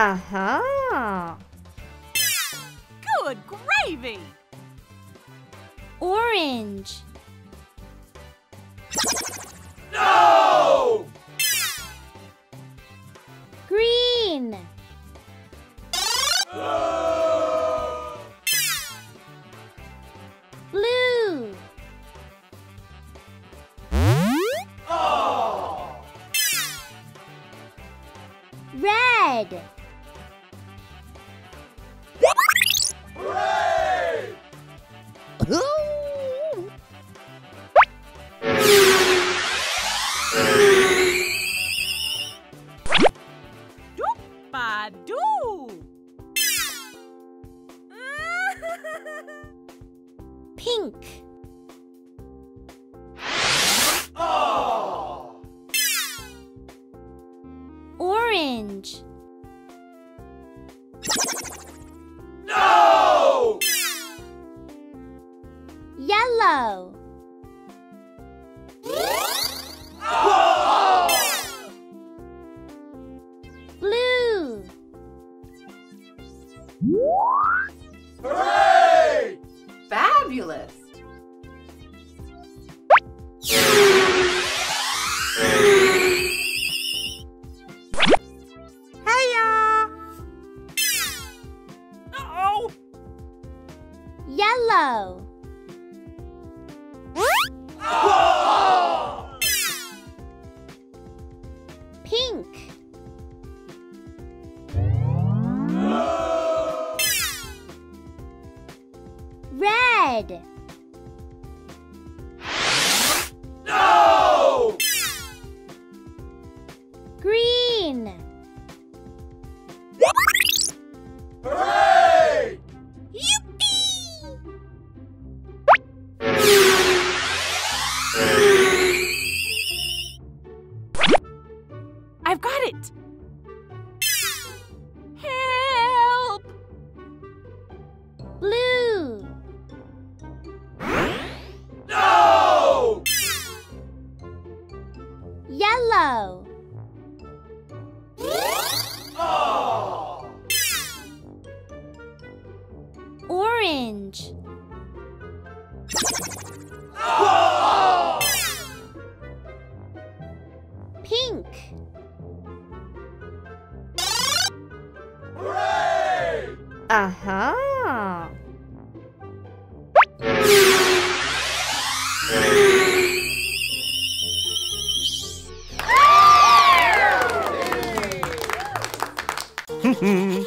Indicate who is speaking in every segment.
Speaker 1: Uh-huh.
Speaker 2: Good gravy!
Speaker 3: Orange.
Speaker 4: No!
Speaker 3: Green. Blue. Red. Orange.
Speaker 4: No!
Speaker 3: Yellow.
Speaker 4: Oh!
Speaker 3: Blue. Pink. Red. Yellow.
Speaker 4: Oh!
Speaker 3: Orange.
Speaker 4: Oh!
Speaker 3: Pink.
Speaker 1: Uh-huh.
Speaker 5: Oh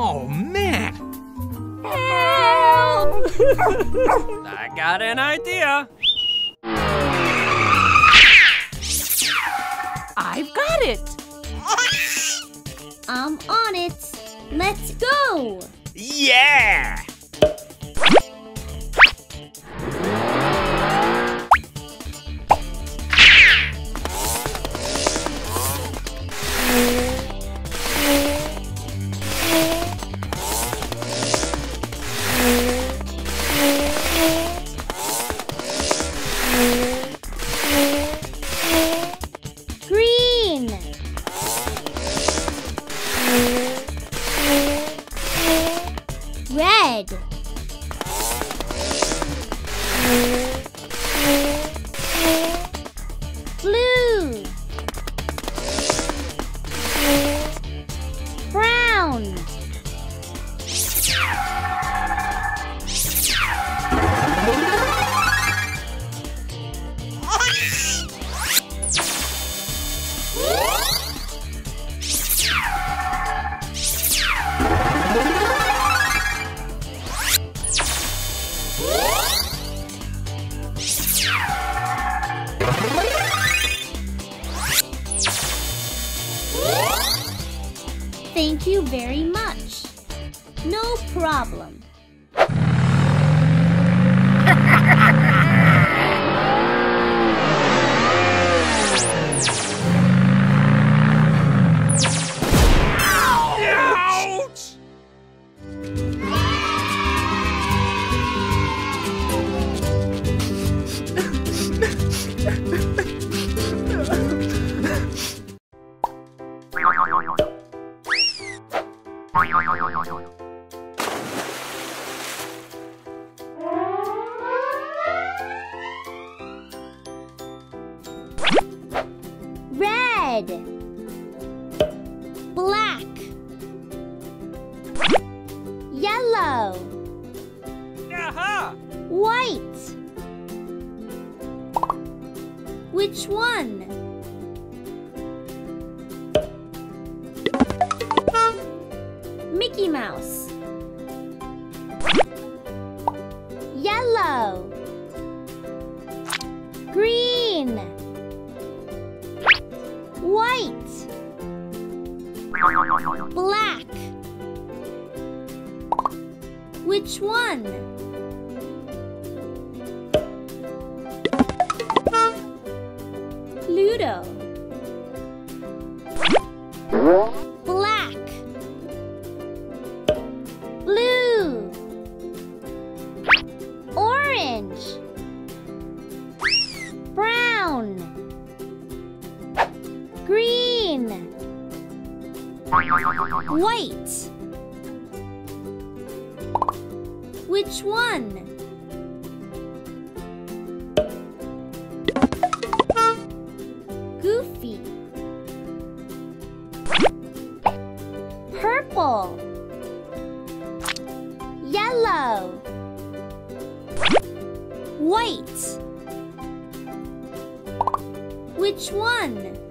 Speaker 2: Oh
Speaker 6: man!
Speaker 2: Help!
Speaker 6: I got an idea.
Speaker 2: I've got it!
Speaker 3: I'm on it. Let's go.
Speaker 6: Yeah!
Speaker 3: Thank you very much. No problem. Red. Black. Yellow.
Speaker 6: Aha!
Speaker 3: White. Which one? Mickey Mouse. Yellow. Green. White. Black. Which one? White. Which one? Goofy. Purple. Yellow. White. Which one?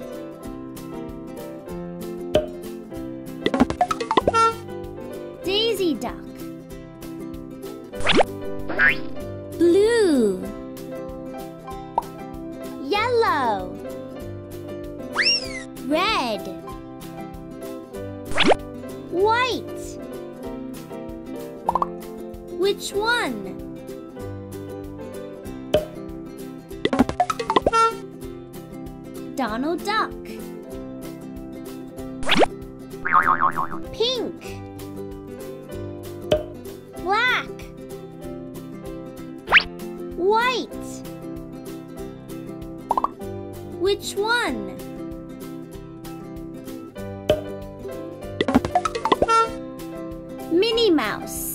Speaker 3: Red. White. Which one? Donald Duck. Pink. Black. White. Which one? Mouse.